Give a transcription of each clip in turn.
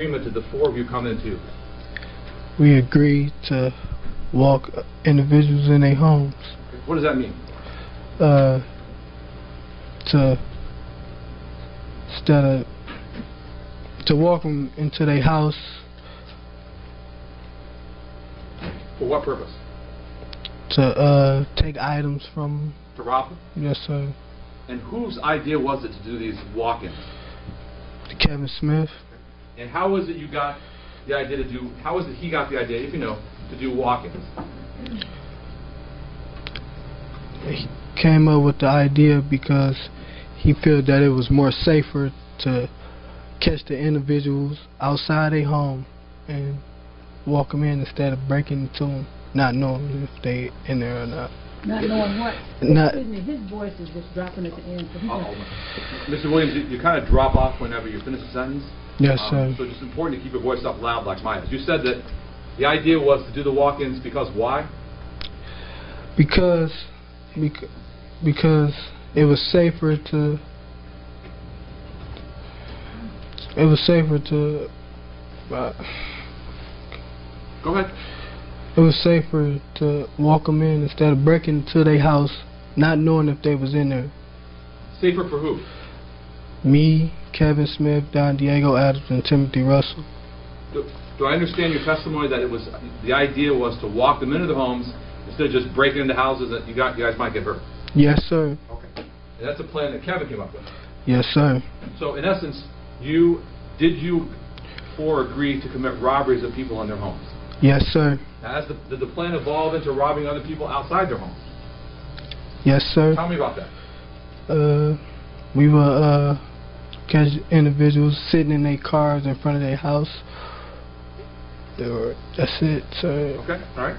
agreement did the four of you come into? We agreed to walk individuals in their homes. What does that mean? Uh, to instead of to walk them into their house For what purpose? to uh take items from. To rob them? Yes, sir. And whose idea was it to do these walk-ins? Kevin Smith. And how was it you got the idea to do, how was it he got the idea, if you know, to do walk-ins? He came up with the idea because he felt that it was more safer to catch the individuals outside their home and walk them in instead of breaking into them, not knowing if they in there or not. Not knowing what. Not- Excuse me, his voice is just dropping at the end. so Uh-oh. Mr. Williams, you- you kind of drop off whenever you finish a sentence. Yes, Um, sir. So it's important to keep your voice up loud like mine is. You said that the idea was to do the walk-ins because why? Because, bec- because it was safer to. It was safer to. Uh, Go ahead. it was safer to walk them in instead of breaking into their house, not knowing if they was in there. Safer for who? Me, Kevin Smith, Don Diego Adams, and Timothy Russell. Do do I understand your testimony that it was, the idea was to walk them into the homes instead of just breaking into houses that you got, you guys might get hurt? Yes, sir. Okay. And that's a plan that Kevin came up with. Yes, sir. So in essence, you, did you four agree to commit robberies of people in their homes? Yes, sir. Now, has the, did the plan evolve into robbing other people outside their homes? Yes, sir. Tell me about that. Uh, we were uh catch individuals sitting in their cars in front of their house. That's it, sir. Okay, all right.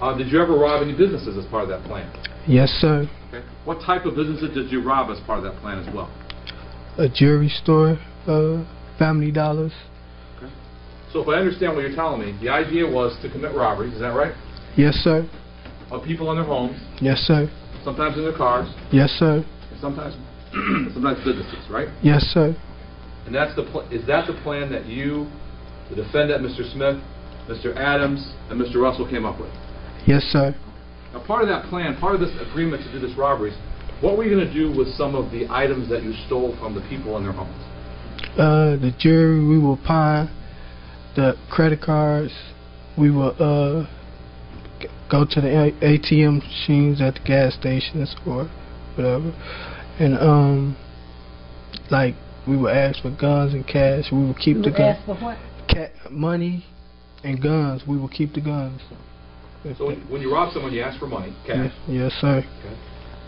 Uh, did you ever rob any businesses as part of that plan? Yes, sir. Okay. What type of businesses did you rob as part of that plan as well? A jewelry store. Uh, Family Dollars. Okay. So if I understand what you're telling me, the idea was to commit robberies, is that right? Yes, sir. Of people in their homes, Yes, sir. sometimes in their cars, Yes, sir. and sometimes sometimes businesses, right? Yes, sir. And that's the pl- is that the plan that you, the defendant, Mr. Smith, Mr. Adams, and Mr. Russell came up with? Yes, sir. Now, part of that plan, part of this agreement to do this robberies, what were you going to do with some of the items that you stole from the people in their homes? Uh, the jewelry we will pawn. The credit cards we will uh go to the ATM machines at the gas stations or whatever, and um like we will ask for guns and cash. We will keep You the guns. gun, asked for what? ca- money and guns. We will keep the guns. So when, when you rob someone, you ask for money, cash. Yes, yes, sir.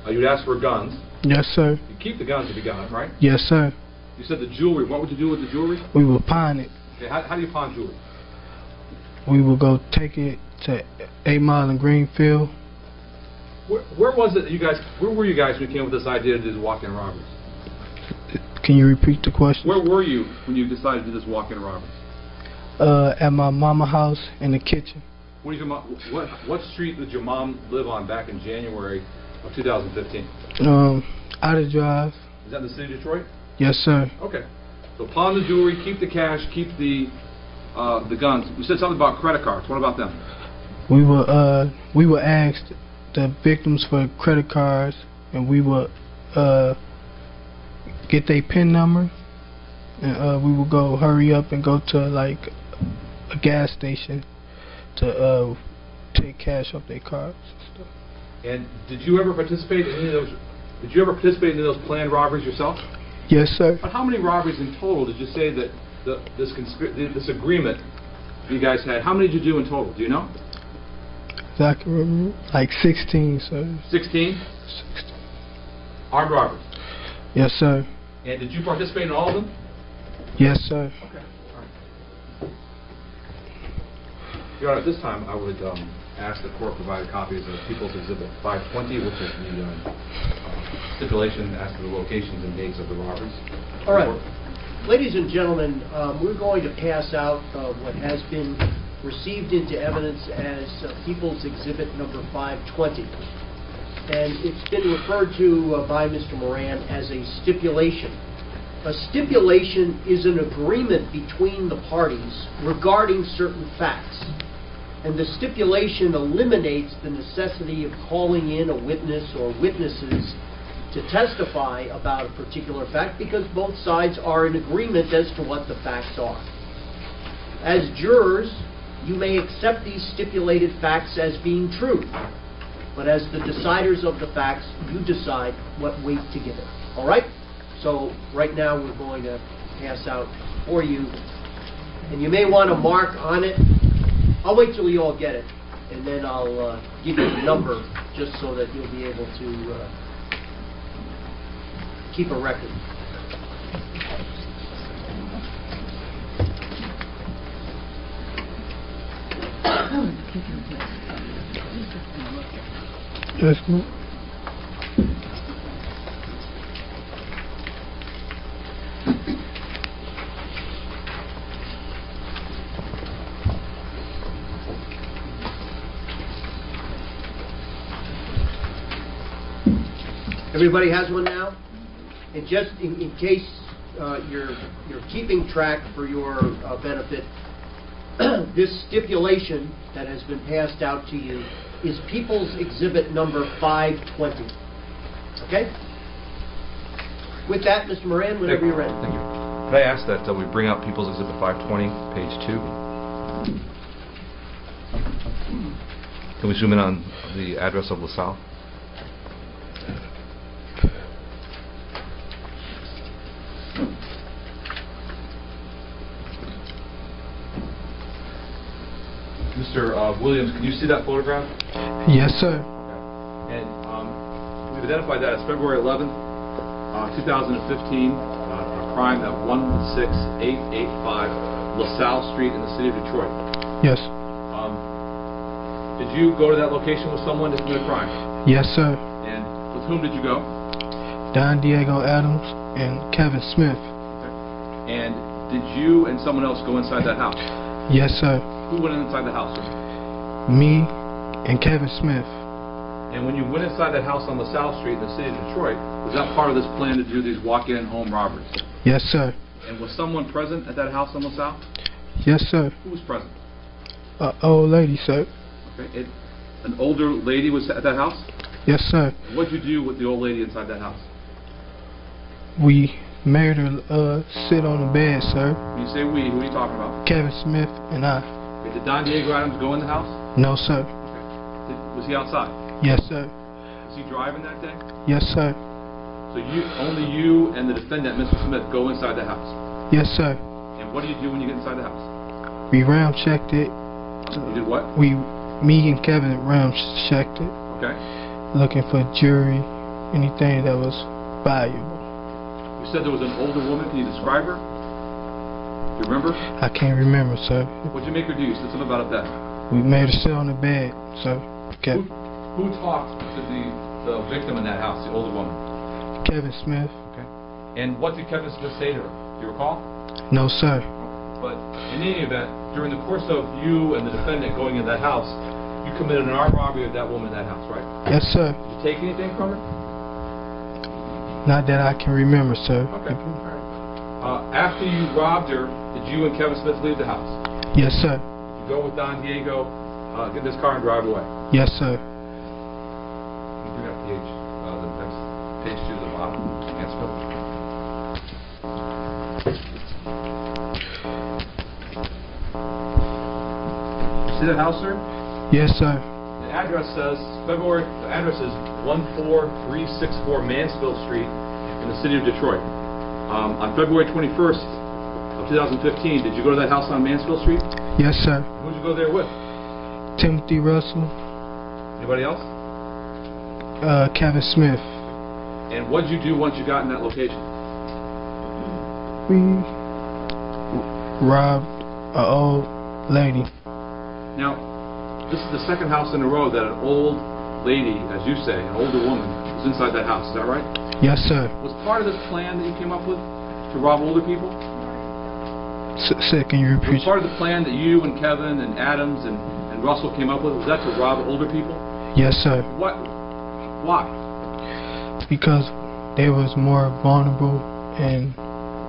Uh, you'd ask for guns. Yes, sir. You keep the guns if you got them, right? Yes, sir. You said the jewelry. What would you do with the jewelry? We will pawn it. Okay, how, how do you pawn jewelry? We will go take it to Eight Mile and Greenfield. Where, where was it that you guys? Where were you guys when you came up with this idea to do the walk-in robberies? Can you repeat the question? Where were you when you decided to do this walk-in robberies? Uh, at my mama house in the kitchen. What, your mom, what, what street did your mom live on back in January of 2015? Um, out of drive. Is that in the city of Detroit? Yes, sir. Okay. So pawn the jewelry, keep the cash, keep the uh, the guns. You said something about credit cards. What about them? We were uh we were asked the victims for credit cards, and we would uh get their PIN number, and uh we would go hurry up and go to like a gas station to uh take cash off their cards and stuff. And did you ever participate in any of those? Did you ever participate in any of those planned robberies yourself? Yes, sir. But how many robberies in total did you say that the, this this agreement you guys had? How many did you do in total? Do you know? As I can remember, like 16, sir. 16 16. armed robberies. Yes, sir. And did you participate in all of them? Yes, sir. Okay. All right. Your Honor, at this time, I would um, ask the court to provide copies of People's Exhibit 520, which is the um, uh, stipulation as to the locations and dates of the robberies. All right. Ladies and gentlemen, um, we're going to pass out uh, what has been received into evidence as uh, People's Exhibit Number 520. And it's been referred to uh, by Mr. Moran as a stipulation. A stipulation is an agreement between the parties regarding certain facts. And the stipulation eliminates the necessity of calling in a witness or witnesses to testify about a particular fact because both sides are in agreement as to what the facts are. As jurors, you may accept these stipulated facts as being true, but as the deciders of the facts, you decide what weight to give it. All right? So right now, we're going to pass out for you, and you may want to mark on it. I'll wait till you all get it, and then I'll uh, give you the number, just so that you'll be able to uh, keep a record. Ma'am. Everybody has one now? And just in, in case uh, you're, you're keeping track for your uh, benefit, this stipulation that has been passed out to you is People's Exhibit Number 520. Okay? With that, Mr. Moran, whenever you're ready. Thank you. Could I ask that uh, we bring up People's Exhibit 520, page 2? Can we zoom in on the address of LaSalle? Mr. uh, Williams, can you see that photograph? Yes, sir. And um, we've identified that as February 11th, uh, 2015, uh, a crime at 16885 LaSalle Street in the city of Detroit. Yes. Um, Did you go to that location with someone to commit a crime? Yes, sir. And with whom did you go? Don Diego Adams and Kevin Smith. And did you and someone else go inside that house? Yes, sir. Who went inside the house? Me and Kevin Smith. And when you went inside that house on LaSalle Street in the city of Detroit, was that part of this plan to do these walk-in home robberies? Yes, sir. And was someone present at that house on LaSalle? Yes, sir. Who was present? A old lady, sir. Okay, it, an older lady was at that house? Yes, sir. What'd you do with the old lady inside that house? We made her uh, sit on the bed, sir. When you say we, who are you talking about? Kevin Smith and I. Okay, did Don Diego Adams go in the house? No, sir. Did, was he outside? Yes, sir. Was he driving that day? Yes, sir. So you, only you and the defendant, Mr. Smith, go inside the house. Yes, sir. And what do you do when you get inside the house? We round checked it. You did what? We, me and Kevin round checked it, Okay. looking for jewelry, anything that was valuable. You said there was an older woman. Can you describe her? You remember? I can't remember, sir. What'd you make her do? You said something about bed. We made her sit on the bed, sir. Who, who talked to the, the victim in that house, the older woman? Kevin Smith. Okay. And what did Kevin Smith say to her? Do you recall? No, sir. But in any event, during the course of you and the defendant going in that house, you committed an armed robbery of that woman in that house, right? Yes, sir. Did you take anything from her? Not that I can remember, sir. Okay. All right. Uh, after you robbed her, did you and Kevin Smith leave the house? Yes, sir. Did you go with Don Diego, uh, get this car and drive away? Yes, sir. You bring up page, uh, the next page to the bottom? Mansfield? See that house, sir? Yes, sir. The address says, February, the address is 14364 Mansfield Street in the city of Detroit. Um, On February 21st of 2015, did you go to that house on Mansfield Street? Yes, sir. Who'd you go there with? Timothy Russell, Anybody else? uh, Kevin Smith. And what'd you do once you got in that location? We robbed an old lady. Now, this is the second house in a row that an old lady, as you say, an older woman, was inside that house. Is that right? Yes, sir. Was part of this plan that you came up with to rob older people? S- sir, can you Was part of the plan that you and Kevin and Adams and, and Russell came up with, was that to rob older people? Yes, sir. What? Why? Because they was more vulnerable and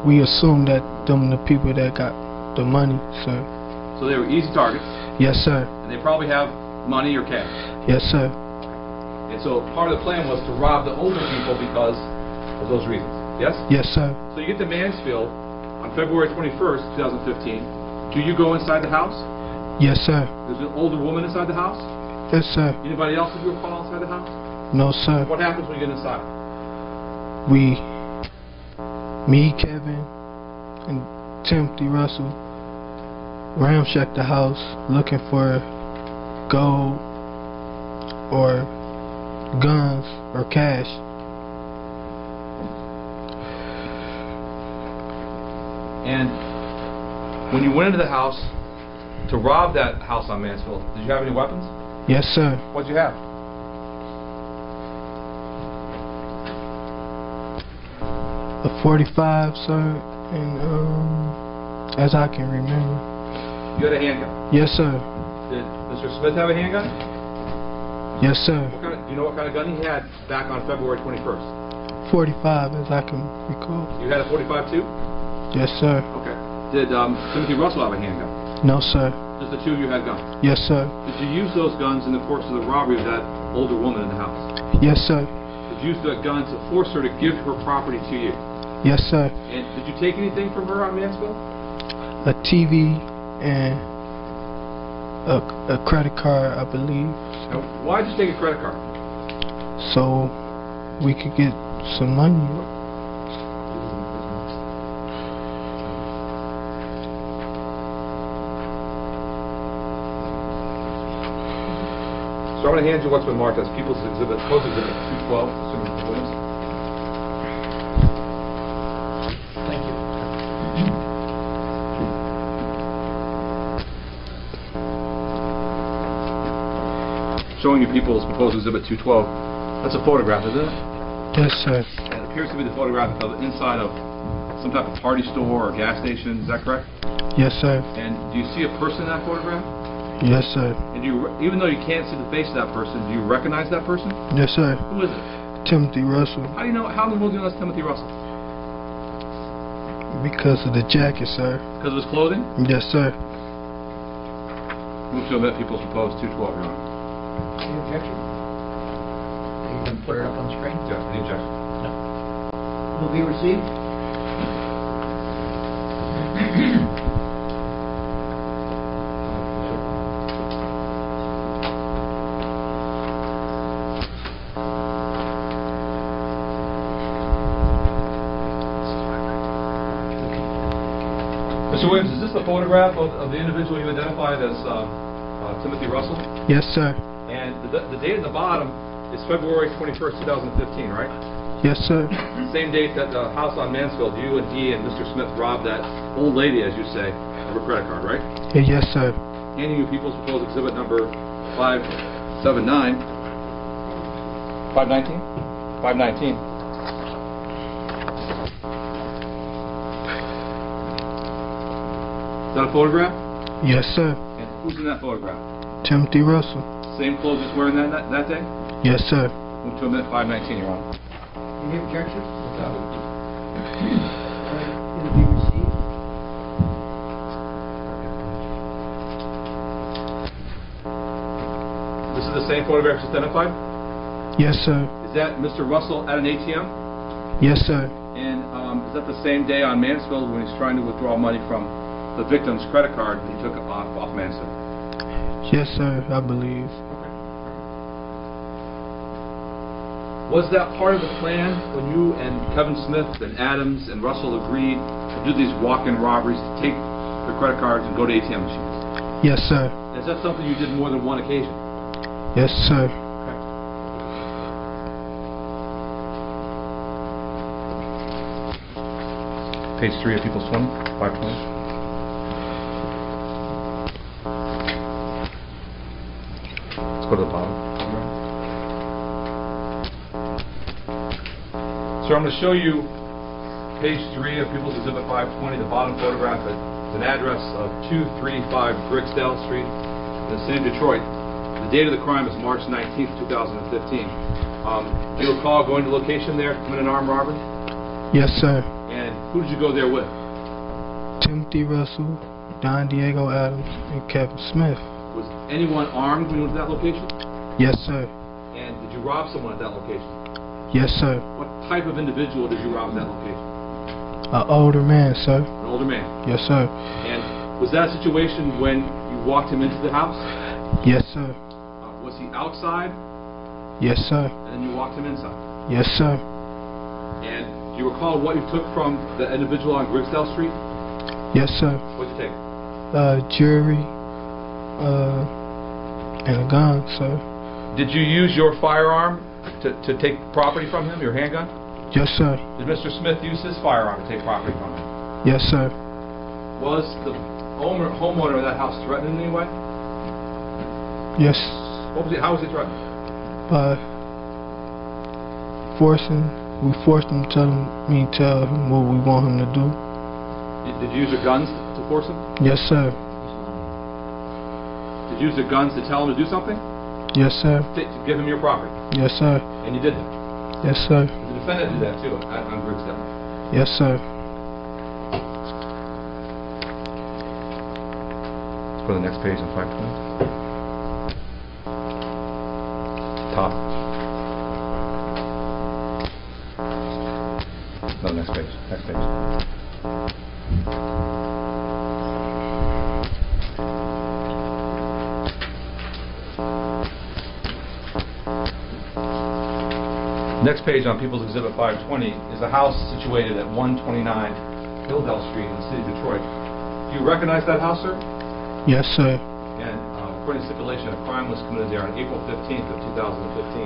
we assume that them the people that got the money, sir. So they were easy targets, Yes, sir. and they probably have money or cash. Yes, sir. And so part of the plan was to rob the older people because of those reasons. Yes? Yes, sir. So you get to Mansfield on February 21st, 2015. Do you go inside the house? Yes, sir. There's an older woman inside the house? Yes, sir. Anybody else that you recall inside the house? No, sir. What happens when you get inside? We, me, Kevin, and Timothy Russell, ramshacked the house looking for gold or guns or cash. And when you went into the house to rob that house on Mansfield, did you have any weapons? Yes, sir. What'd you have? A 45, sir, and um, as I can remember. You had a handgun. Yes, sir. Did Mr. Smith have a handgun? Yes, sir. What kind of, do you know what kind of gun he had back on February 21st? 45, as I can recall. You had a 45 too? Yes, sir. Okay. Did um, Timothy Russell have a handgun? No, sir. Just the two of you had guns. Yes, sir. Did you use those guns in the course of the robbery of that older woman in the house? Yes, sir. Did you use that gun to force her to give her property to you? Yes, sir. And did you take anything from her on Mansfield? A TV and a, a credit card, I believe, Now, why'd you take a credit card? so we could get some money. So I'm going to hand you what's been marked as People's Exhibit, Post Exhibit 212, assuming. Williams. Thank you. Showing you People's Proposed Exhibit 212. That's a photograph, isn't it? Yes, sir. It appears to be the photograph of the inside of some type of party store or gas station. Is that correct? Yes, sir. And do you see a person in that photograph? Yes, sir. And you, even though you can't see the face of that person, do you recognize that person? Yes, sir. Who is it? Timothy Russell. How do you know? How in the world do you know that's Timothy Russell? Because of the jacket, sir. Because of his clothing? Yes, sir. Move to omit People's Proposed 212, Your Honor. Any objection? Are you going to put it up on the screen? Jeff, any objection? Will be received? Mr. Williams, is this the photograph of, of the individual you identified as uh, uh, Timothy Russell? Yes, sir. And the, the date at the bottom is February 21st, 2015, right? Yes, sir. Same date that the house on Mansfield, you and he and Mr. Smith robbed that old lady, as you say, of her credit card, right? Yes, sir. Handing you People's Proposed Exhibit number 579. 519? 519. That a photograph? Yes, sir. And who's in that photograph? Timothy Russell. Same clothes as wearing that, that, that day? Yes, sir. Move to omit 519, Your Honor. Any objection? All right, It'll be received? This is the same photograph that's identified? Yes, sir. Is that Mr. Russell at an ATM? Yes, sir. And um, is that the same day on Mansfield when he's trying to withdraw money from the victim's credit card that he took off, off Mansfield? Yes, sir. I believe. Was that part of the plan when you and Kevin Smith and Adams and Russell agreed to do these walk-in robberies, to take the credit cards and go to ATM machines? Yes, sir. Is that something you did more than one occasion? Yes, sir. Page three of People's 20, 520. Let's go to the bottom. So I'm going to show you page three of People's Exhibit 520, the bottom photograph. It's an address of 235 Grixdale Street in the city of Detroit. The date of the crime is March 19th, 2015. Um, Do you recall going to location there, to commit an armed robbery? Yes, sir. And Who did you go there with? Timothy Russell, Don Diego Adams, and Kevin Smith. Anyone armed when you went to that location? Yes, sir. And did you rob someone at that location? Yes, sir. What type of individual did you rob at that location? An older man, sir. An older man. Yes, sir. And was that a situation when you walked him into the house? Yes, sir. Uh, was he outside Yes, sir. and then you walked him inside? Yes, sir. And do you recall what you took from the individual on Grixdale Street? Yes, sir. What did you take? Uh, jewelry, uh, and a gun, sir. Did you use your firearm to, to take property from him, your handgun? Yes, sir. Did Mr. Smith use his firearm to take property from him? Yes, sir. Was the owner, homeowner of that house threatened in any way? Yes. What was he, how was he threatened? By forcing, we forced him to tell him, me tell him what we want him to do. Did, did you use your guns to force him? Yes, sir. Did you use your guns to tell him to do something? Yes, sir. To, to give him your property? Yes, sir. And you did that? Yes, sir. The defendant did that too, at, on Grixdale. Yes, sir. Let's go to the next page on 520. Top. No, next page, next page. Next page on People's Exhibit 520 is a house situated at 129 Hilldale Street in the city of Detroit. Do you recognize that house, sir? Yes, sir. And uh, according to stipulation, a crime was committed there on April 15th of 2015.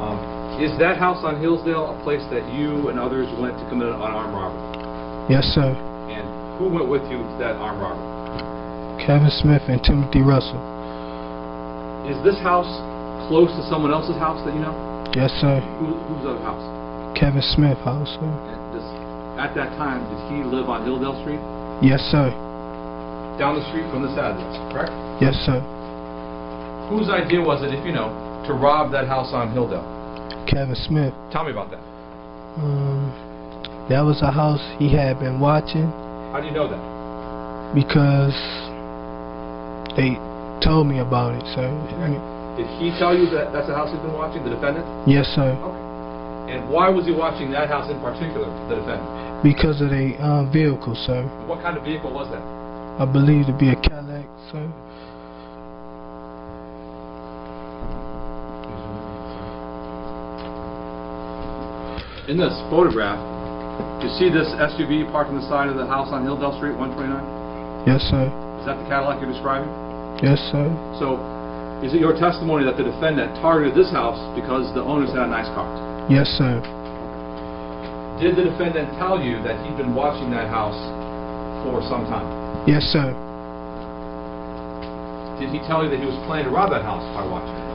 Um, Is that house on Hillsdale a place that you and others went to commit an armed robbery? Yes, sir. And who went with you to that armed robbery? Kevin Smith and Timothy Russell. Is this house close to someone else's house that you know? Yes, sir. Who, whose other house? Kevin Smith house, sir. Does, at that time, did he live on Hilldale Street? Yes, sir. Down the street from this address, correct? Yes, sir. Whose idea was it, if you know, to rob that house on Hilldale? Kevin Smith. Tell me about that. Um, that was a house he had been watching How do you know that? because they told me about it, sir. Did he tell you that that's the house he's been watching, the defendant? yes, sir. Okay. And why was he watching that house in particular, the defendant? Because of the um, vehicle, sir. What kind of vehicle was that? I believe to be a Cadillac, sir. In this photograph, you see this SUV parked on the side of the house on Hilldale Street, 129? Yes, sir. Is that the Cadillac you're describing? Yes, sir. So, is it your testimony that the defendant targeted this house because the owners had a nice car? Yes, sir. Did the defendant tell you that he'd been watching that house for some time? Yes, sir. Did he tell you that he was planning to rob that house by watching it?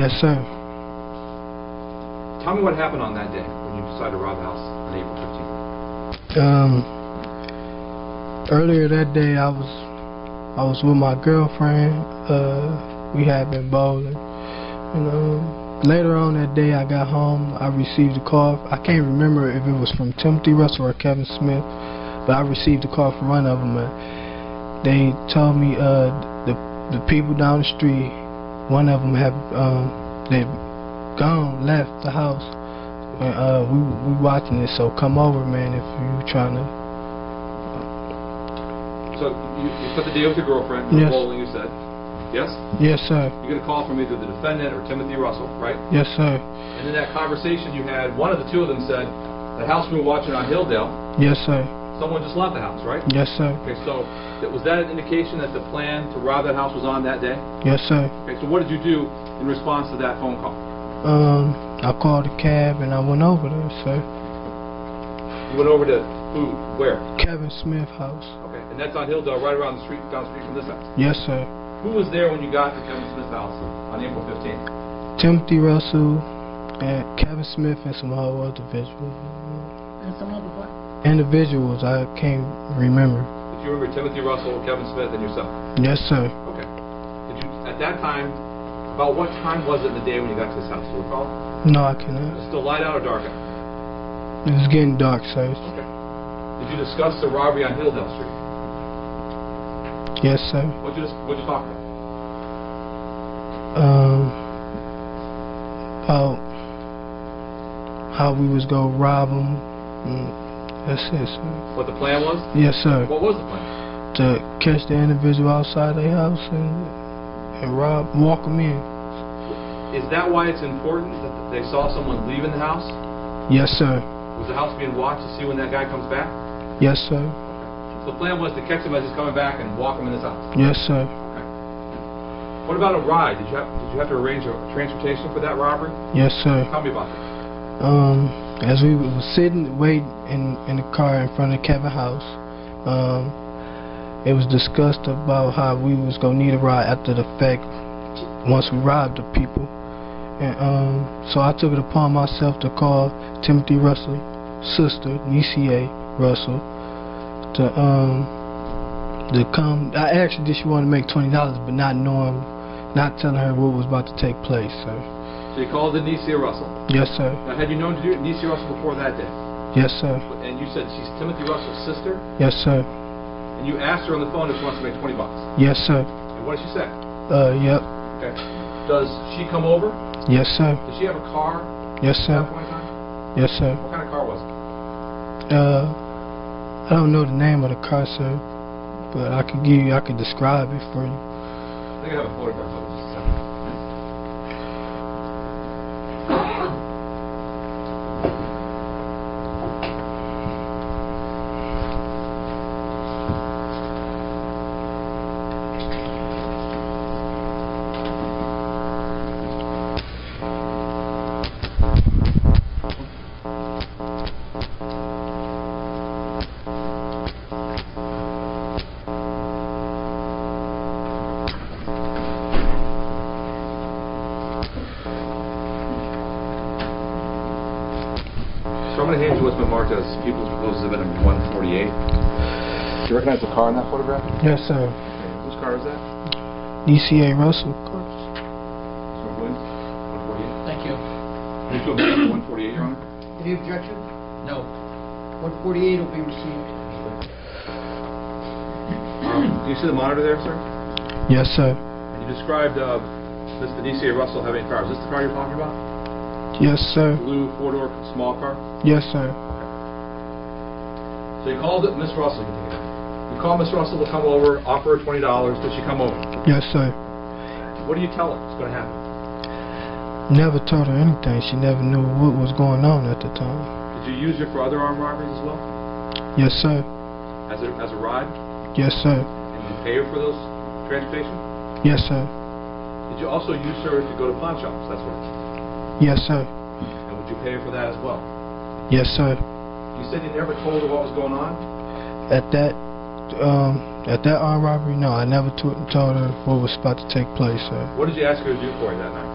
Yes, sir. Tell me what happened on that day when you decided to rob the house on April 15th. Um, earlier that day, I was I was with my girlfriend. Uh, we had been bowling, and um, later on that day, I got home. I received a call. I can't remember if it was from Timothy Russell or Kevin Smith, but I received a call from one of them. And they told me uh, the the people down the street, one of them had um, they gone left the house. And, uh, we we watching it, so come over, man, if you trying to. So you, you spent the day with your girlfriend, Yes. bowling, you said. Yes? Yes, sir. You get a call from either the defendant or Timothy Russell, right? Yes, sir. And in that conversation you had, one of the two of them said, the house we were watching on Hilldale, Yes, sir. someone just left the house, right? Yes, sir. Okay, so that- was that an indication that the plan to rob that house was on that day? Yes, sir. Okay, so what did you do in response to that phone call? Um, I called a cab and I went over there, sir. You went over to who, where? Kevin Smith house. Okay, and that's on Hilldale, right around the street, down the street from this house. Yes, sir. Who was there when you got to Kevin Smith's house on April 15th? Timothy Russell and Kevin Smith and some other individuals. And some other what? Individuals I can't remember. Did you remember Timothy Russell, Kevin Smith, and yourself? Yes, sir. Okay. Did you, at that time, about what time was it in the day when you got to this house? Do you recall? No, I Was cannot. it still light out or dark out? It was getting dark, sir. Okay. Did you discuss the robbery on Hilldale Street? Yes, sir. What'd you, what'd you talk about? Um, about how we was gonna rob them. That's it, sir. What the plan was? Yes, sir. What was the plan? To catch the individual outside their house and and rob, walk them in. Is that why it's important that they saw someone leaving the house? Yes, sir. Was the house being watched to see when that guy comes back? Yes, sir. So the plan was to catch him as he's coming back and walk him in his house. Yes, sir. What about a ride? Did you have, did you have to arrange a transportation for that robbery? Yes, sir. Tell me about that. Um, as we were sitting, waiting in in the car in front of Kevin house, um, it was discussed about how we was gonna need a ride after the fact once we robbed the people, and um, so I took it upon myself to call Timothy Russell, sister Nicia Russell, to um to come. I asked her did she want to make twenty dollars, but not knowing, not telling her what was about to take place. So So you called Anicia Russell. yes, sir. Now, had you known to do Anicia Russell before that day? Yes, sir. And you said she's Timothy Russell's sister? Yes, sir. And you asked her on the phone if she wants to make 20 bucks. Yes, sir. And what did she say? Uh, yep. Okay. Does she come over? Yes, sir. Does she have a car Yes, at sir. that point in time? Yes, sir. What kind of car was it? Uh, I don't know the name of the car, sir, but I can give you, I can describe it for you. I think I have a. Yes, sir. Whose car is that? Denicia Russell, of course. Mr. Williams? 148? Thank you. Can you show 148, Your Honor? Any objection? No. 148 will be received. Um, do you see the monitor there, sir? Yes, sir. And you described uh, Miss Denicia Russell having a car. Is this the car you're talking about? Yes, sir. Blue four-door small car? Yes, sir. So you called it Miss Russell. You think it is. You called Miss Russell to come over, offer her $20. Did she come over? Yes, sir. What do you tell her is going to happen? Never told her anything. She never knew what was going on at the time. Did you use her for other armed robberies as well? Yes, sir. As a, as a ride? Yes, sir. And you pay her for those transportation? Yes, sir. Did you also use her to go to pawn shops? That's what. Yes, sir. And would you pay her for that as well? Yes, sir. You said you never told her what was going on? At that, um, at that armed robbery, no, I never to- told her what was about to take place, sir. What did you ask her to do for you that night?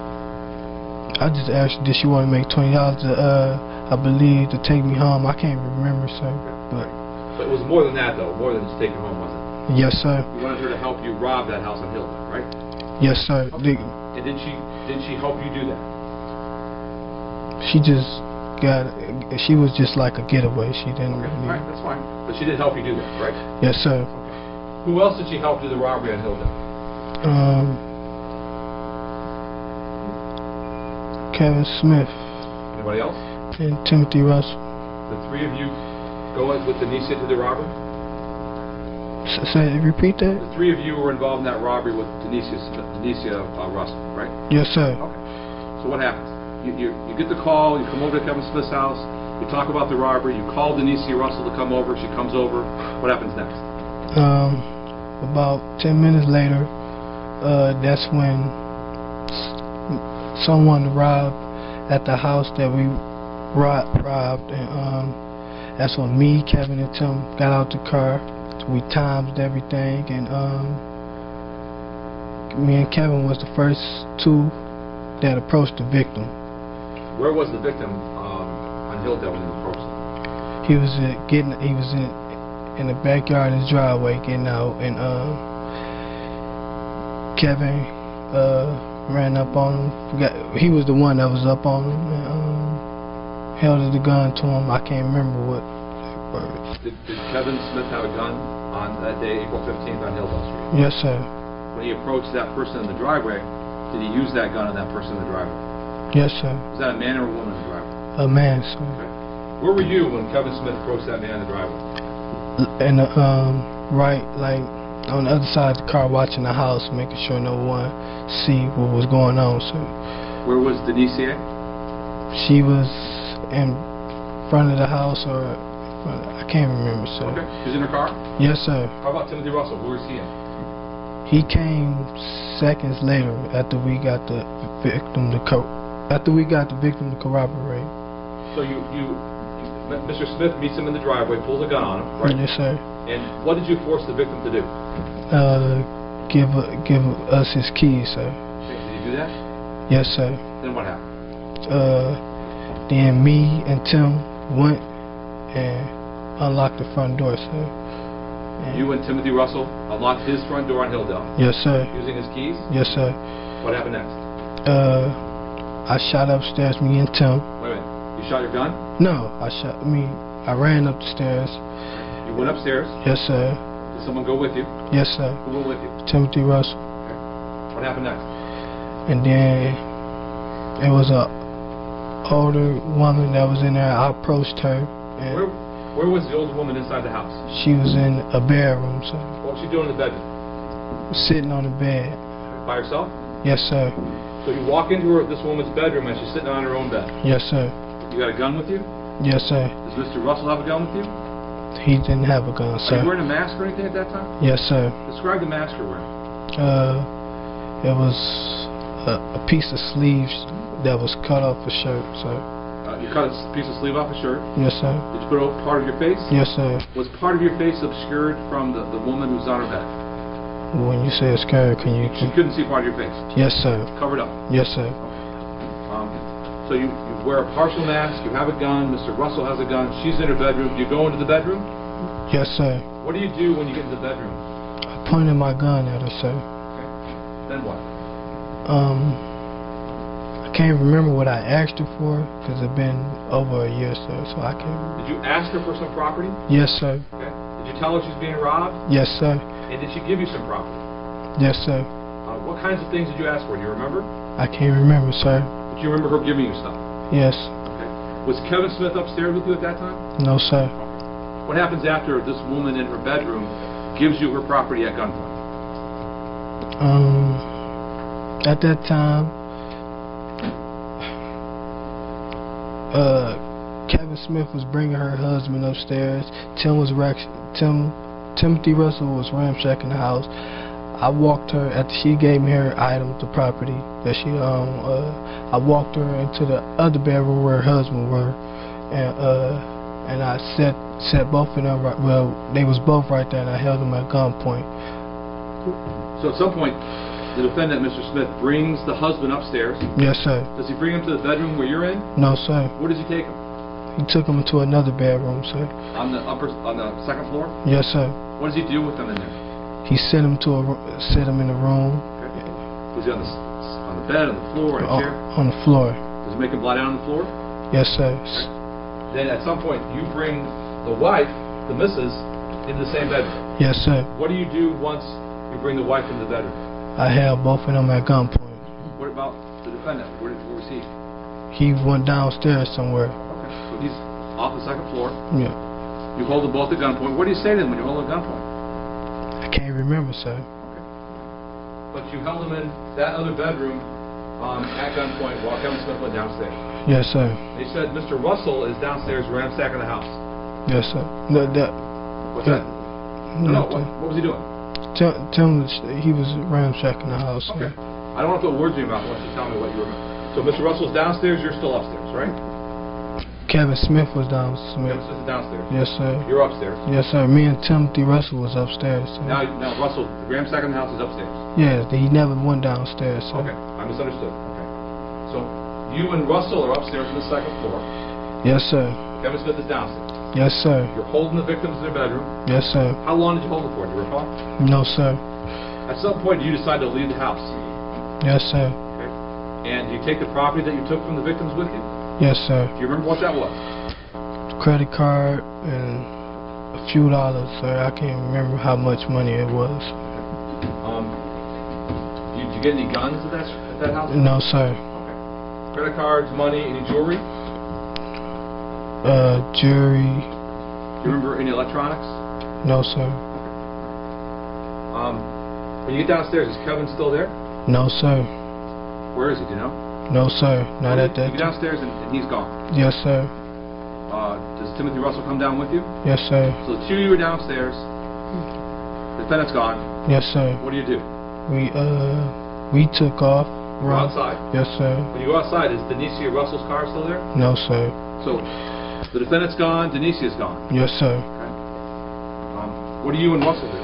I just asked her, did she want to make twenty dollars? Uh, I believe to take me home. I can't remember, sir. But But it was more than that, though. More than just take her home, was it? yes, sir. You wanted her to help you rob that house on Hilltop, right? Yes, sir. The- And did she did she help you do that? She just got. She was just like a getaway. She didn't. Okay, all Really, right, that's fine. But she did help you do that, right? yes, sir. Who else did she help do the robbery on Hilltop? Um, Kevin Smith Anybody else? and Timothy Russell. The three of you go with Denicia to the robbery? S- say, repeat that. The three of you were involved in that robbery with Denicia, Denicia uh, Russell, right? Yes, sir. Okay. So what happens? You, you, you get the call, you come over to Kevin Smith's house, you talk about the robbery, you call Denicia Russell to come over, she comes over. What happens next? Um, about ten minutes later, uh, that's when someone arrived at the house that we ro- robbed, and um, that's when me, Kevin, and Tim got out the car. We timed everything, and um, me and Kevin was the first two that approached the victim. Where was the victim um, on Hilltop when approached him? He was uh, getting, he was in in the backyard in his driveway getting out, and um, Kevin uh, ran up on him. Forgot he was the one that was up on him and um, held the gun to him. I can't remember what. Did did Kevin Smith have a gun on that day, April 15th, on Hillsdale Street? Yes, sir. When he approached that person in the driveway, did he use that gun on that person in the driveway? Yes, sir. Was that a man or a woman in the driveway? A man, sir. Okay. Where were you when Kevin Smith approached that man in the driveway? And um, right, like on the other side of the car, watching the house, making sure no one see what was going on, sir. Where was Denise at? She was in front of the house, or in front of- I can't remember, sir. Okay. She was in her car? Yes, sir. How about Timothy Russell? Where was he in? He came seconds later after we got the victim to co- after we got the victim to corroborate. So you, you, Mr. Smith meets him in the driveway, pulls a gun on him, right? Yes, sir. And what did you force the victim to do? Uh, give give us his keys, sir. Did you do that? Yes, sir. Then what happened? Uh, then me and Tim went and unlocked the front door, sir. And- You and Timothy Russell unlocked his front door on Hilldale Yes, sir. using his keys. Yes, sir. What happened next? Uh, I shot upstairs. Me and Tim. Wait a minute. You shot your gun? No, I shot. Me. I ran up the stairs. You went upstairs. Yes, sir. Did someone go with you? Yes, sir. Who went with you? Timothy Russell. What happened next? And then it was a older woman that was in there. I approached her, Where, where was the older woman inside the house? she was in a bedroom, so What was she doing in the bedroom? sitting on the bed. By herself? Yes, sir. So you walk into her, this woman's bedroom and she's sitting on her own bed. Yes, sir. You got a gun with you? Yes, sir. Does Mr. Russell have a gun with you? He didn't have a gun, sir. Are you wearing a mask or anything at that time? Yes, sir. Describe the mask you're wearing. Uh, it was a, a piece of sleeves that was cut off a shirt, sir. Uh, you cut a piece of sleeve off a shirt. Yes, sir. Did you put part of your face? Yes, sir. Was part of your face obscured from the, the woman who's on her bed? When you say scared, can you? She couldn't see part of your face. Yes, sir. Covered up. Yes, sir. Um, so you, you wear a partial mask, you have a gun, Mr. Russell has a gun, she's in her bedroom. Do You go into the bedroom? Yes, sir. What do you do when you get into the bedroom? I pointed my gun at her, sir. Then what? Um, I can't remember what I asked her for because it's been over a year, sir. So I can't. Did you ask her for some property? Yes, sir. Okay. Did you tell her she's being robbed? Yes, sir. And did she give you some property? Yes, sir. Uh, what kinds of things did you ask for? Do you remember? I can't remember, sir. Do you remember her giving you stuff? Yes. Okay. Was Kevin Smith upstairs with you at that time? No, sir. What happens after this woman in her bedroom gives you her property at gunpoint? Um, at that time, uh, Kevin Smith was bringing her husband upstairs. Tim was rax- Tim Timothy Russell was ramshacking the house. I walked her after she gave me her item, the property that she um uh I walked her into the other bedroom where her husband were, and uh and I set set both of them right. Well, they was both right there, and I held them at gunpoint. So at some point, the defendant, Mr. Smith, brings the husband upstairs. Yes, sir. Does he bring him to the bedroom where you're in? No, sir. Where does he take him? He took him to another bedroom, sir. On the upper, on the second floor? Yes, sir. What does he do with them in there? He sent him to a set him in a room Okay. Was he on the on the bed, on the floor, on, chair? Uh, on the floor. Does he make him lie down on the floor? Yes, sir. Then at some point, you bring the wife, the missus, into the same bedroom. Yes, sir. What do you do once you bring the wife into the bedroom? I held both of them at gunpoint. What about the defendant? Where, where was he? He went downstairs somewhere. Okay. So he's off the second floor. Yeah. You hold them both at gunpoint. What do you say to them when you hold them at gunpoint? I can't remember, sir. But you held him in that other bedroom um, at gunpoint while Kevin Smith went downstairs. Yes, sir. They said Mr. Russell is downstairs ransacking the house. Yes, sir. No, that. What's that? No, no. What, what was he doing? Tell, tell him that he was ramshacking the house. Okay. I don't want to put words in your mouth unless you tell me what you remember. So Mr. Russell's downstairs, you're still upstairs, right? Kevin Smith was down. Smith. Kevin Smith is downstairs. Yes, sir. You're upstairs. Yes, sir. Me and Timothy Russell was upstairs. Sir. Now, now Russell, the the house is upstairs. Yes, he never went downstairs, sir. Okay, I misunderstood. Okay. So you and Russell are upstairs on the second floor. Yes, sir. Kevin Smith is downstairs. Yes, sir. You're holding the victims in their bedroom. Yes, sir. How long did you hold them for? Do you recall? No, sir. At some point, you decide to leave the house. Yes, sir. Okay. And you take the property that you took from the victims with you. Yes, sir. Do you remember what that was? Credit card and a few dollars, sir. I can't remember how much money it was. Um, did you get any guns at that, at that house? No, sir. Okay. Credit cards, money, any jewelry? Uh, jury. Do you remember any electronics? No, sir. Um, when you get downstairs, is Kevin still there? No, sir. Where is he, do you know? No, sir. Not You at that time. downstairs and, and he's gone. Yes, sir. Uh, does Timothy Russell come down with you? Yes, sir. So the two of you are downstairs. The defendant's gone. Yes, sir. What do you do? We uh, we took off. We're outside. Yes, sir. When you go outside, is Denicia Russell's car still there? No, sir. So the defendant's gone, Denicia's gone. Yes, sir. Okay. Um, what do you and Russell do?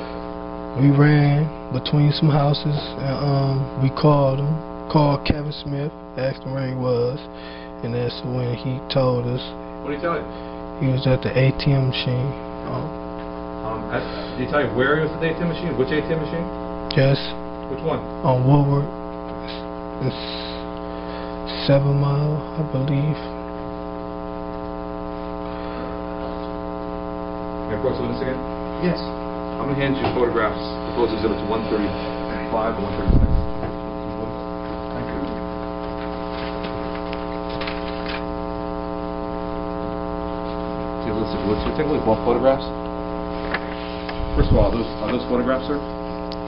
We ran between some houses and um, we called him. Called Kevin Smith, asked him where he was, and that's when he told us What did he tell you? he was at the ATM machine. Um, Um, at, did he tell you where he was at the ATM machine? Which ATM machine? yes, Which one? on Woodward. It's, it's Seven Mile, I believe. Can I approach the witness again? Yes. I'm going to hand you photographs, proposed exhibits 135 and 136. Thank you. See, let's, let's take a both photographs. First of all, are those, are those photographs, sir?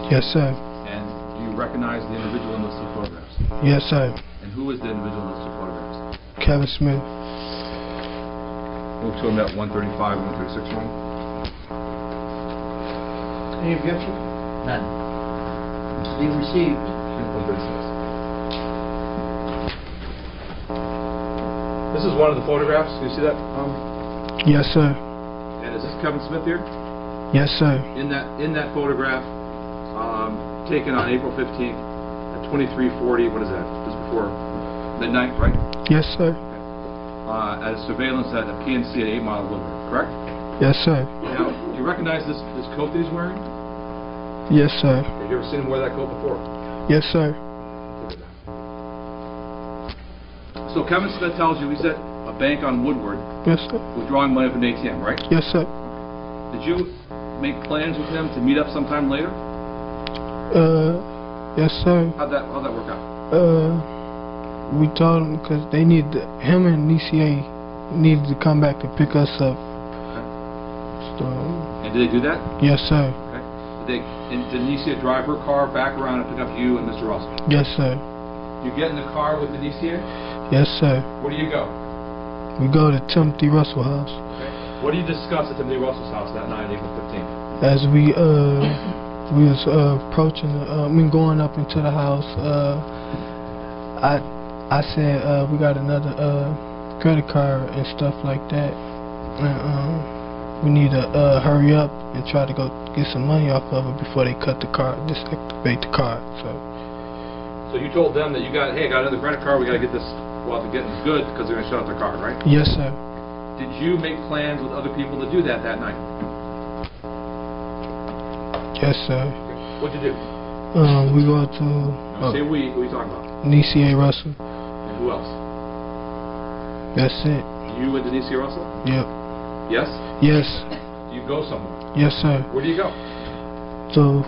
Yes, sir. And do you recognize the individual in those two photographs? Yes, sir. And who is the individual in those two photographs? Kevin Smith. Move to him at 135 136 room. Any objection? None. Be received. 136. This is one of the photographs. Do you see that? Um, Yes, sir. and is this Kevin Smith here? Yes, sir. In that in that photograph, um, taken on April 15th at 23:40. What is that? Just before midnight, right? Yes, sir. Uh, at a surveillance at a PNC at 8 Mile Woodward, correct? Yes, sir. Now, do you recognize this this coat that he's wearing? Yes, sir. Have you ever seen him wear that coat before? Yes, sir. So Kevin Smith tells you he's at a bank on Woodward Yes, sir. withdrawing money from an ATM, right? Yes, sir. Did you make plans with him to meet up sometime later? Uh, yes, sir. How'd that how'd that work out? Uh, we told him because they need him and Denicia needed to come back to pick us up. So, And did they do that? yes, sir. Okay. Did they and did Denicia drive her car back around and pick up you and Mr. Russell? Yes, sir. You get in the car with Denicia? Yes, sir. Where do you go? We go to Timothy Russell house. Okay. What do you discuss at Timothy Russell's house that night, April 15th? As we uh we was uh, approaching, the, uh, I mean going up into the house, uh, I I said uh, we got another uh credit card and stuff like that, and um we need to uh hurry up and try to go get some money off of it before they cut the card, disactivate the card. So So you told them that you got, hey, I got another credit card, we gotta get this, while they're getting good, because they're gonna shut off their car, right? yes, sir. Did you make plans with other people to do that that night? Yes, sir. What'd you do? Um, we go to Now, Say uh, we, who are you talking about? Nca Russell. And who else? That's it. You and Denicia Russell? Yep. Yes? Yes. Do you go somewhere? Yes, sir. Where do you go? To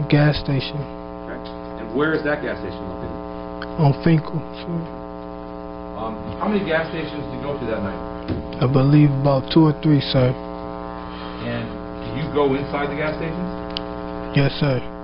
a gas station Okay. And where is that gas station located? on Finkel. Um, how many gas stations did you go to that night? I believe about two or three, sir. And do you go inside the gas stations? Yes, sir.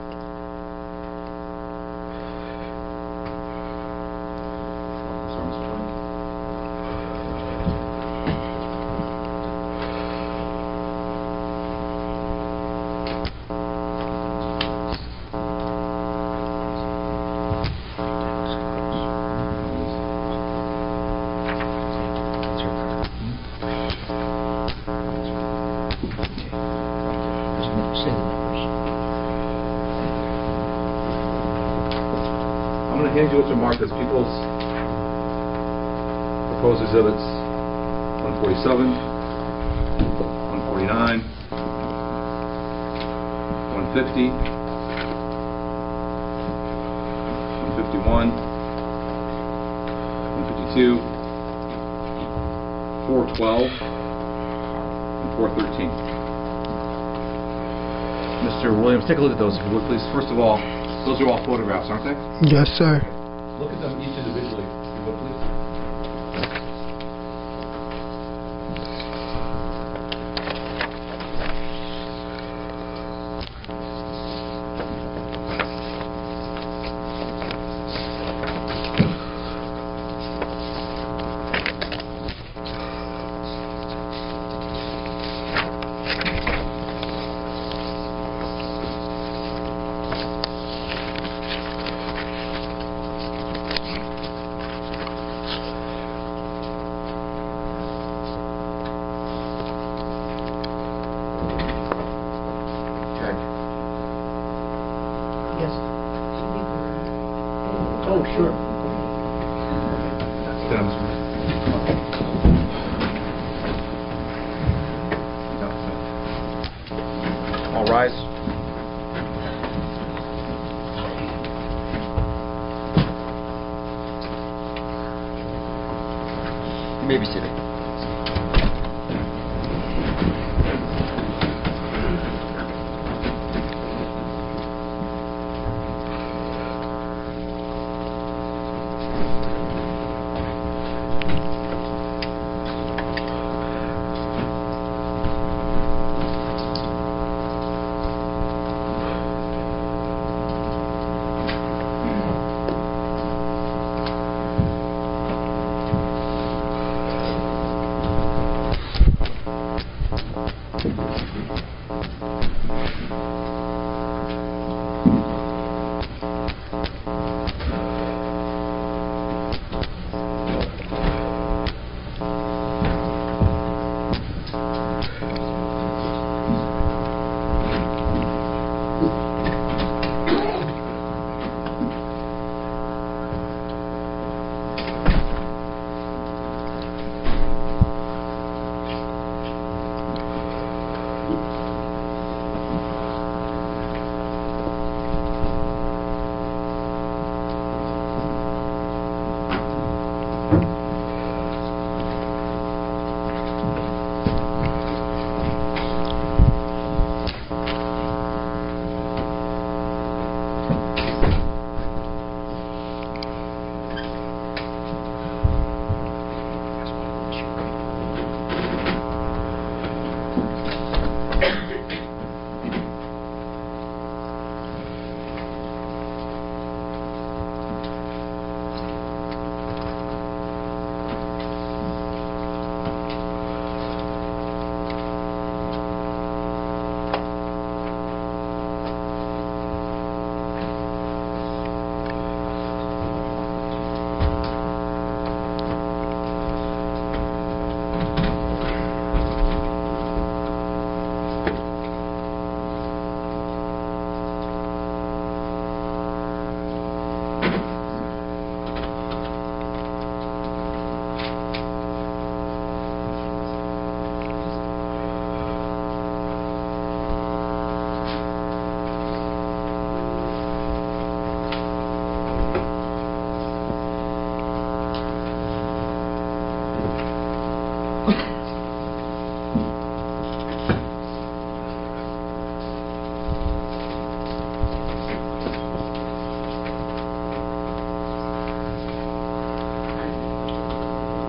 Mr. Williams, take a look at those, if you would, please. First of all, those are all photographs, aren't they? Yes, sir. Look at them each individually, if you would, please.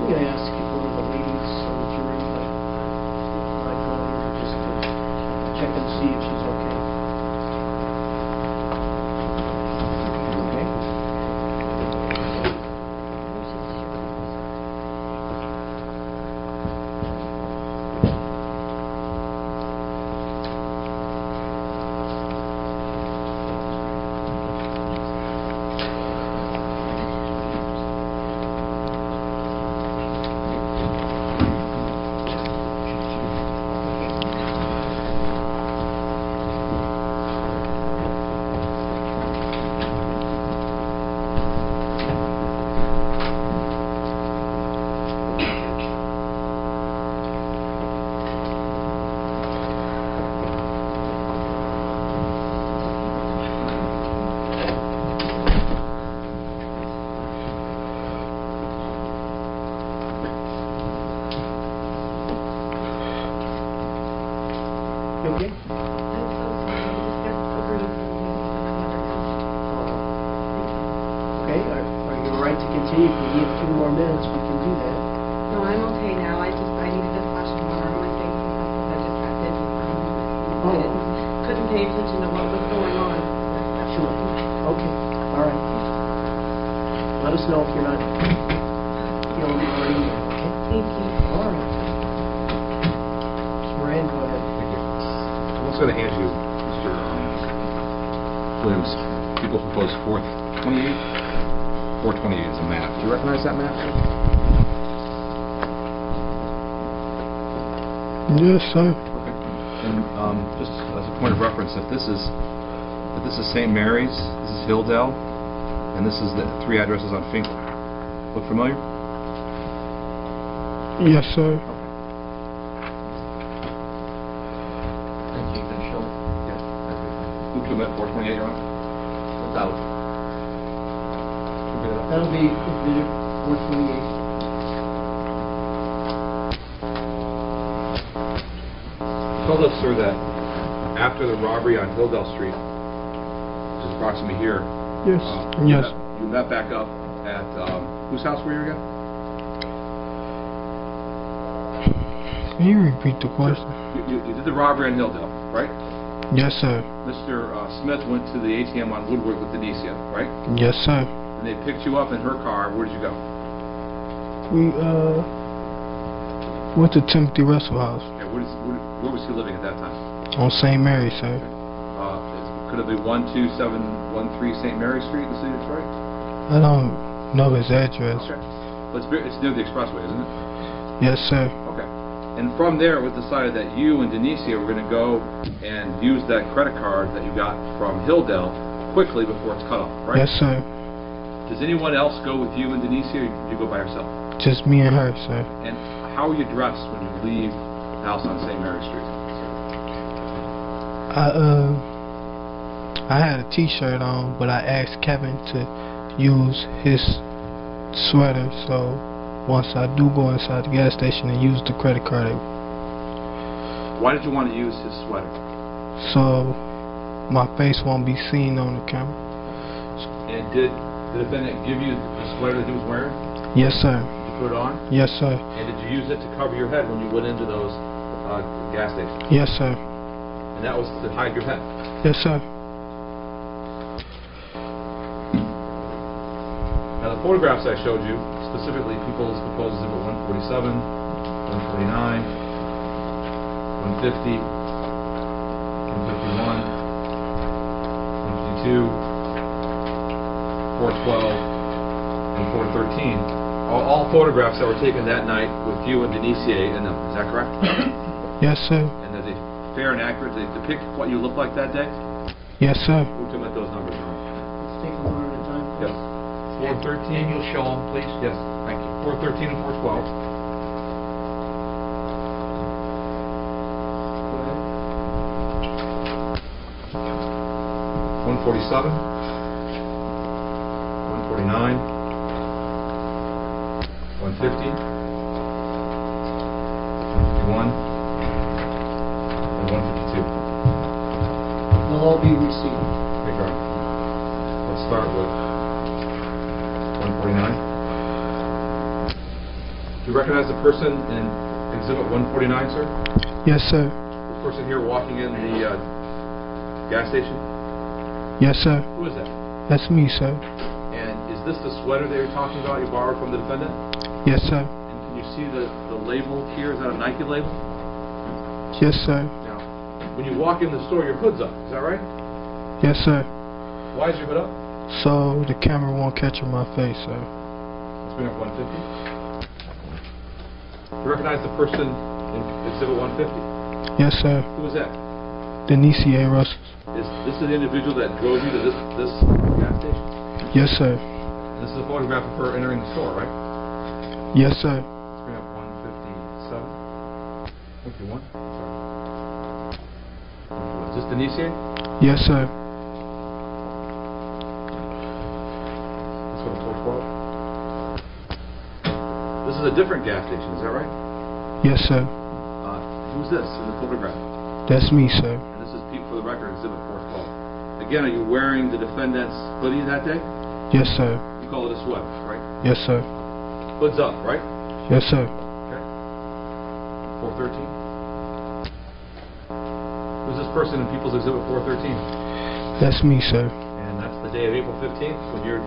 I'm going to ask if one of the ladies on the jury might, might go in just to check and see if she's. Okay. continue, if we need a few more minutes, we can do that. No, I'm okay now. I just, I needed a splash of water on my face because I just got dizzy. Oh. I didn't- couldn't pay attention to what was going on. Sure. Okay, all right. Let us know if you're not feeling it or anything, okay? Thank you. All right. Ms. Moran, go ahead. Thank you. I'm also going to hand you, Mr. um, Williams, People's Proposed 428. 428 is a map. Do you recognize that map? Yes, sir. And um, just as a point of reference, if this is, if this is St. Mary's, this is Hilldale, and this is the three addresses on Finkel. Look familiar? Yes, sir. Thank you, Ms. Schultz. Move to amend 428, Your Honor. Without. That'll be admitted, 428. Told us, sir, that after the robbery on Hilldale Street, which is approximately here, Yes. uh, you Yes. met- you met back up at, um, whose house were you again? Can you repeat the question? You- You you did the robbery on Hilldale, right? Yes, sir. Mr. uh, Smith went to the ATM on Woodward with Denicia, right? Yes, sir. And they picked you up in her car. Where did you go? We uh went to Timothy Russell House Okay, where, is, where, where was he living at that time? on St. Mary, sir. Uh, could it be 12713 St. Mary Street in the city of Detroit? I don't know his address. Okay. But it's, it's near the expressway, isn't it? Yes, sir. Okay. And from there, it was decided that you and Denicia were going to go and use that credit card that you got from Hilldale quickly before it's cut off, right? Yes, sir. Does anyone else go with you and Denicia, or do you go by yourself? Just me and her, sir. And how are you dressed when you leave the house on St. Mary Street? I uh I had a t-shirt on, but I asked Kevin to use his sweater so once I do go inside the gas station and use the credit card it- Why did you want to use his sweater? so my face won't be seen on the camera. And did the defendant give you the sweater that he was wearing? Yes, sir. Put on? Yes, sir. And did you use it to cover your head when you went into those uh, gas stations? Yes, sir. And that was to hide your head? Yes, sir. Now, the photographs I showed you, specifically People's Proposed Exhibit 147, 149, 150, 151, 152, 412, and 413, are all photographs that were taken that night with you and Denicia in them. Is that correct? Yes, sir. And are they fair and accurate? They depict what you looked like that day? Yes, sir. Who took those numbers? John? Let's take them one at a time, please. Yes. 413. And you'll show them, please? Yes. Thank you. 413 and 412. Go ahead. 147, 149, 150, 151, and 152. They'll all be received. Okay, Garth. Let's start with 149. Do you recognize the person in Exhibit 149, sir? Yes, sir. The person here walking in the uh, gas station? Yes, sir. Who is that? That's me, sir. And is this the sweater that you're talking about you borrowed from the defendant? Yes, sir. And can you see the, the label here? Is that a Nike label? Yes, sir. Now, when you walk in the store, your hood's up. Is that right? Yes, sir. Why is your hood up? So the camera won't capture my face, sir. It's been up 150. You recognize the person in Exhibit 150? Yes, sir. Who is that? Denise A. Russell. Is this the individual that drove you to this, this gas station? Yes, sir. This is a photograph of her entering the store, right? Yes, sir. Let's bring up 157. 51. Sorry. Is this Denise? here? Yes, sir. Let's go to 412. This is a different gas station, is that right? Yes, sir. Uh, who's this in the photograph? That's me, sir. And this is Pete for the record, Exhibit 412. Again, are you wearing the defendant's hoodie that day? Yes, sir. You call it a sweat, right? Yes, sir. Hood's up, right? Yes, sir. Okay. 413? Who's this person in People's Exhibit 413? That's me, sir. And that's the day of April 15th, when you're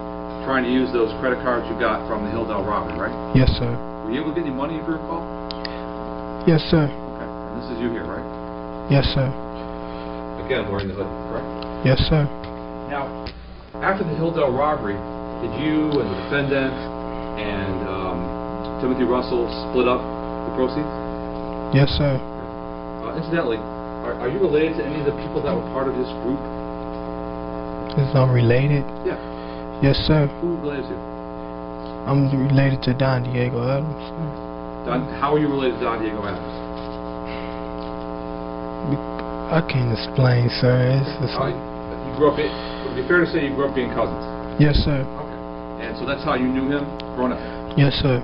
trying to use those credit cards you got from the Hilldale robbery, right? Yes, sir. Were you able to get any money if you recall? Yes, sir. Okay. And this is you here, right? Yes, sir. Again, wearing the hood, correct? Yes, sir. Now, after the Hilldale robbery, did you and the defendant and um, Timothy Russell split up the proceeds? Yes, sir. Uh, incidentally, are, are you related to any of the people that were part of this group? Is I'm related? Yeah. Yes, sir. Who related to? I'm related to Don Diego Adams. Don, how are you related to Don Diego Adams? I can't explain, sir. It's just, Uh, you grew up. In, would it be fair to say you grew up being cousins? yes, sir. Okay. And so that's how you knew him growing up. Yes, sir.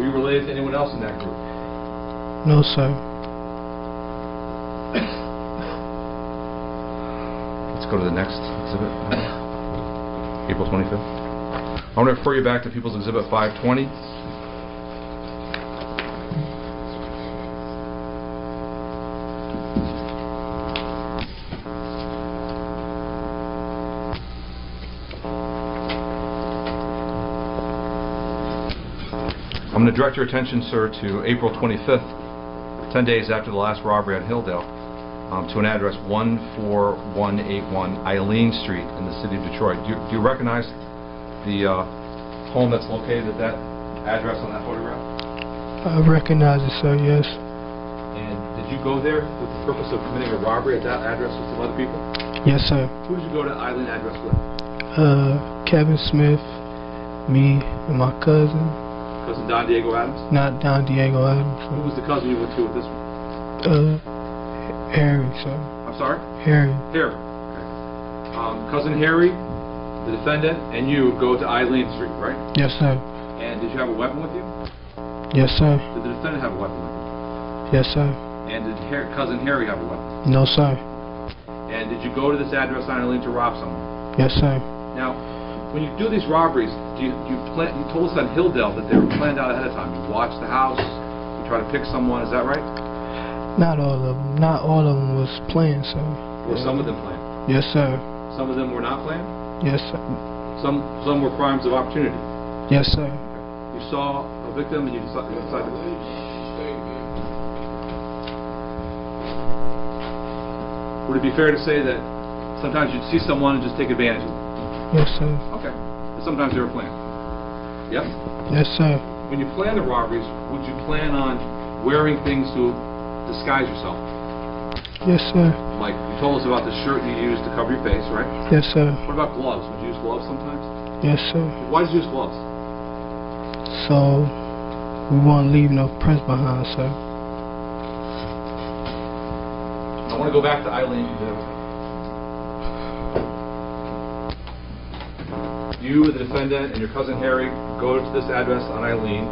Were you related to anyone else in that group? No, sir. Let's go to the next exhibit. April 25th. I want to refer you back to People's Exhibit 520. To direct your attention, sir, to April 25th, 10 days after the last robbery at Hilldale um, to an address 14181 Eileen Street in the city of Detroit. Do you, do you recognize the uh, home that's located at that address on that photograph? I recognize it, sir. Yes. And did you go there with the purpose of committing a robbery at that address with some other people? Yes, sir. Who did you go to Eileen address with? Uh, Kevin Smith, me, and my cousin. Cousin Don Diego Adams? Not Don Diego Adams. Who was the cousin you went to with this one? Uh, Harry, sir. I'm sorry? Harry. Harry. Okay. Um, cousin Harry, the defendant, and you go to Eileen Street, right? Yes, sir. And did you have a weapon with you? Yes, sir. Did the defendant have a weapon with him? Yes, sir. And did Har- cousin Harry have a weapon? No, sir. And did you go to this address on Eileen to rob someone? Yes, sir. Now, when you do these robberies, do you, do you plan? You told us on Hilldale that they were planned out ahead of time. You watch the house, you try to pick someone. Is that right? Not all of them. Not all of them was planned, sir. Or some of them planned? Yes, sir. Some of them were not planned. Yes, sir. Some some were crimes of opportunity. Yes, sir. You saw a victim and you decided. You decided would it be fair to say that sometimes you'd see someone and just take advantage of them? Yes, sir. Okay. Sometimes they were planned. Yep. Yes, sir. When you plan the robberies, would you plan on wearing things to disguise yourself? Yes, sir. Like you told us about the shirt you used to cover your face, right? Yes, sir. What about gloves? Would you use gloves sometimes? Yes, sir. Why did you use gloves? So, we won't leave no prints behind, sir. I want to go back to Eileen. You, the defendant, and your cousin Harry go to this address on Eileen.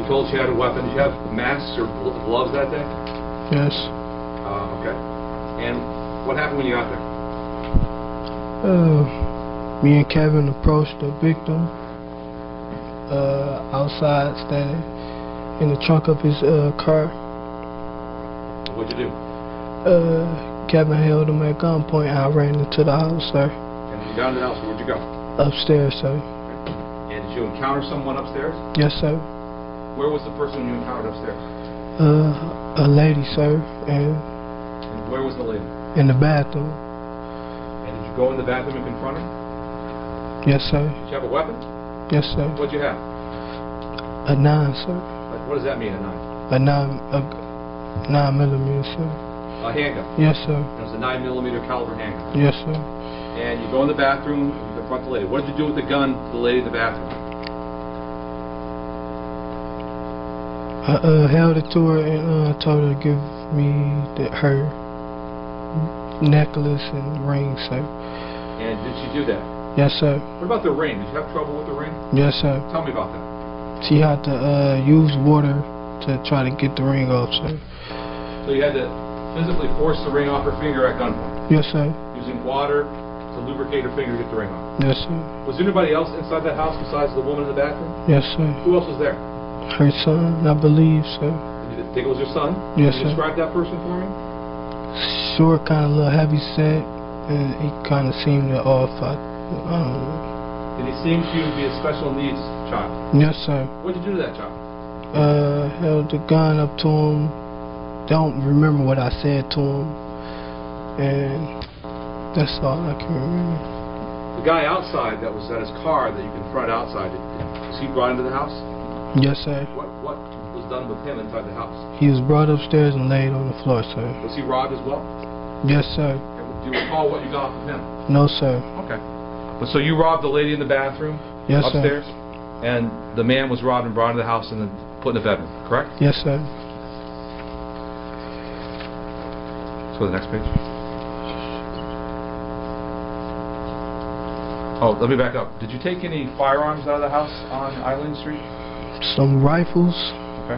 You told she had a weapon. Did you have masks or gloves that day? Yes. Uh, okay. And what happened when you got there? Uh, me and Kevin approached the victim uh, outside, standing in the trunk of his uh, car. What'd you do? Uh, Kevin held him at gunpoint. I ran into the house, sir. And you got into the house, where'd you go? Upstairs, sir. And did you encounter someone upstairs? Yes, sir. Where was the person you encountered upstairs? Uh, a lady, sir, and And where was the lady? in the bathroom. And did you go in the bathroom and confront her? Yes, sir. Did you have a weapon? Yes, sir. What'd you have? A nine, sir. What does that mean, a knife? A nine, a nine millimeter, sir. A handgun. Yes, sir. It was a 9 millimeter caliber handgun. Yes, sir. And you go in the bathroom, confront the lady. What did you do with the gun to the lady in the bathroom? I uh, held it to her and uh, told her to give me the, her necklace and ring, sir. And did she do that? Yes, sir. What about the ring? Did you have trouble with the ring? Yes, sir. Tell me about that. She had to uh, use water to try to get the ring off, sir. So you had to physically force the ring off her finger at gunpoint, Yes, sir. using water to lubricate her finger to get the ring on. Yes, sir. Was there anybody else inside that house besides the woman in the bathroom? Yes, sir. Who else was there? Her son, I believe, sir. Did you think it was your son? Yes, Can you sir. describe that person for me? Short, kind of little heavy set, and he kind of seemed to off. I, I don't know. Did he seem to be a special needs child? Yes, sir. What did you do to that child? Uh, held the gun up to him. Don't remember what I said to him, and that's all I can remember. The guy outside that was at his car that you confronted outside, was he brought into the house? Yes, sir. What what was done with him inside the house? He was brought upstairs and laid on the floor, sir. Was he robbed as well? Yes, sir. Do you recall what you got from him? No, sir. Okay. But so you robbed the lady in the bathroom Yes, sir. upstairs, and the man was robbed and brought into the house and then put in the bedroom, correct? Yes, sir. Let's go to the next page. Oh, let me back up. Did you take any firearms out of the house on Eileen Street? Some rifles. Okay.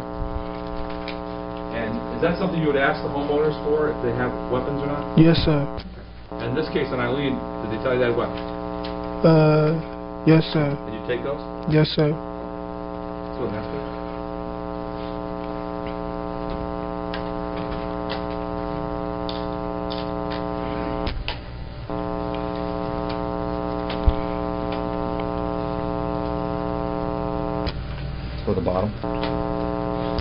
And is that something you would ask the homeowners for, if they have weapons or not? Yes, sir. In this case on Eileen, did they tell you they had weapons? Uh, yes, sir. Did you take those? Yes, sir. Let's go to the next page. Let's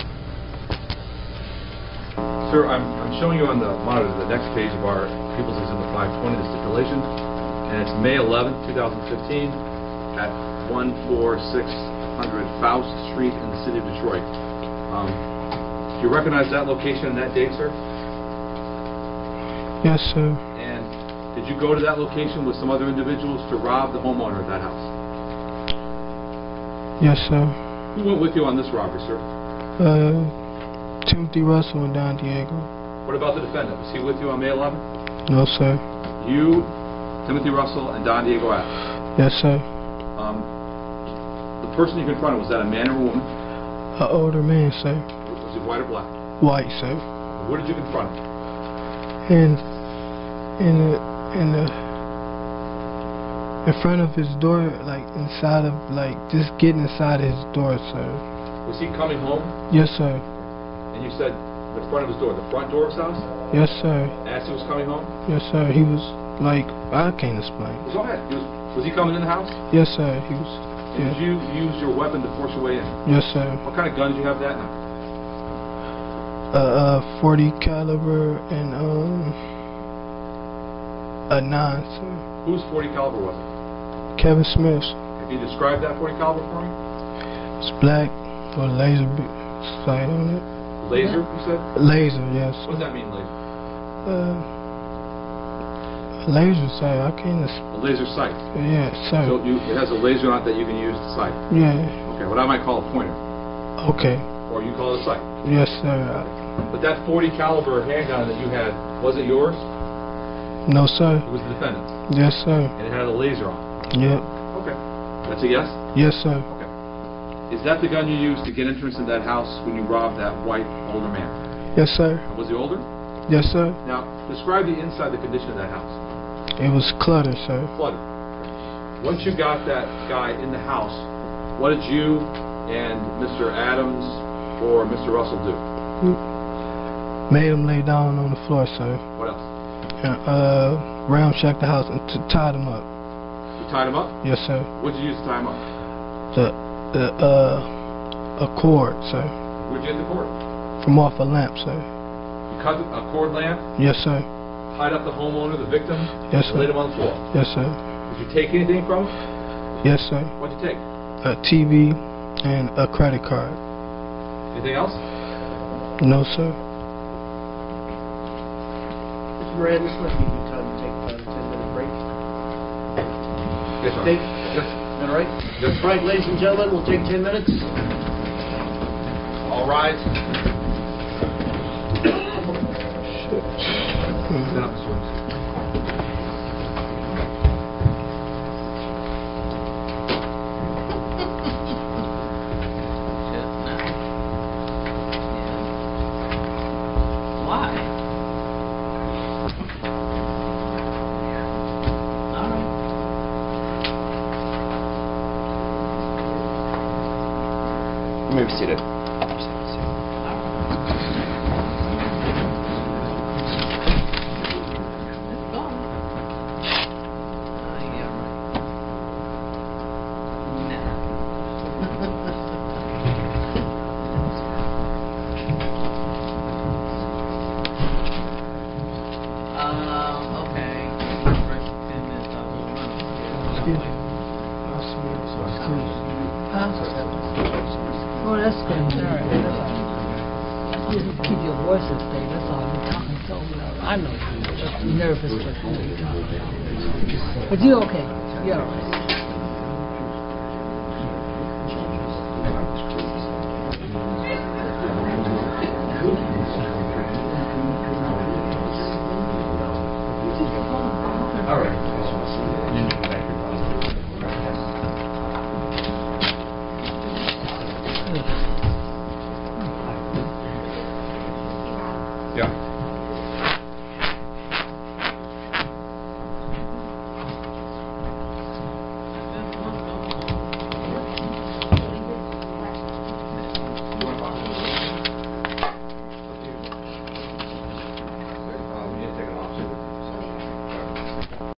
go to the bottom. Sir, I'm, I'm showing you on the monitor the next page of our People's Exhibit 520, the stipulation, and it's May 11, 2015, at 14600 Faust Street in the city of Detroit. Um, Do you recognize that location and that date, sir? Yes, sir. And did you go to that location with some other individuals to rob the homeowner of that house? Yes, sir. Who went with you on this robbery, sir? Uh, Timothy Russell and Don Diego. What about the defendant? Was he with you on May 11? No, sir. You, Timothy Russell, and Don Diego Adams. Yes, sir. Um, the person you confronted, was that a man or a woman? An older man, sir. Was he white or black? White, sir. Where did you confront him? And in the in the in front of his door, like inside of like just getting inside his door, sir. Was he coming home? Yes, sir. And you said the front of his door, the front door of his house? Yes, sir. As he was coming home? Yes, sir. He was like I can't explain. Go ahead. He was, was he coming in the house? Yes, sir. He was. Yeah. did you use your weapon to force your way in? Yes, sir. What kind of gun did you have that night? A uh, 40 caliber and um a nine, sir. Whose 40 caliber was it? Kevin Smith. Can you describe that 40 caliber for me? It's black with a laser sight on it. Laser, you said? Laser, yes. What does that mean, laser? Uh, laser sight. I can't. A laser sight. Yeah, sir. So you, it has a laser on it that you can use to sight. Yeah. Okay, what I might call a pointer, Okay. or you call it a sight. Yes, sir. But that 40 caliber handgun that you had, was it yours? No, sir. It was the defendant's, Yes, sir. and it had a laser on it. Yep. Okay. That's a yes? Yes, sir. Okay. Is that the gun you used to get entrance in that house when you robbed that white older man? Yes, sir. Was he older? Yes, sir. Now, describe the inside, the condition of that house. It was cluttered, sir. Flooded. Once you got that guy in the house, what did you and Mr. Adams or Mr. Russell do? Made him lay down on the floor, sir. What else? And, uh, ramshacked the house and t- tied him up. You tied him up? Yes, sir. What did you use to tie him up? The, the, uh, a cord, sir. Where'd you get the cord? From off a lamp, sir. You cut a cord lamp, Yes, sir. tied up the homeowner, the victim, Yes, and laid sir. him on the floor. Yes, sir. Did you take anything from him? Yes, sir. What'd you take? A TV and a credit card. Anything else? No, sir. Mr. Moran, this might be a good time to take about a 10-minute break. Yes, sir. Dave? Yes. All right? Yes. All right, ladies and gentlemen, we'll take 10 minutes. All rise. Stand up, Mr. Williams. Why? I don't You may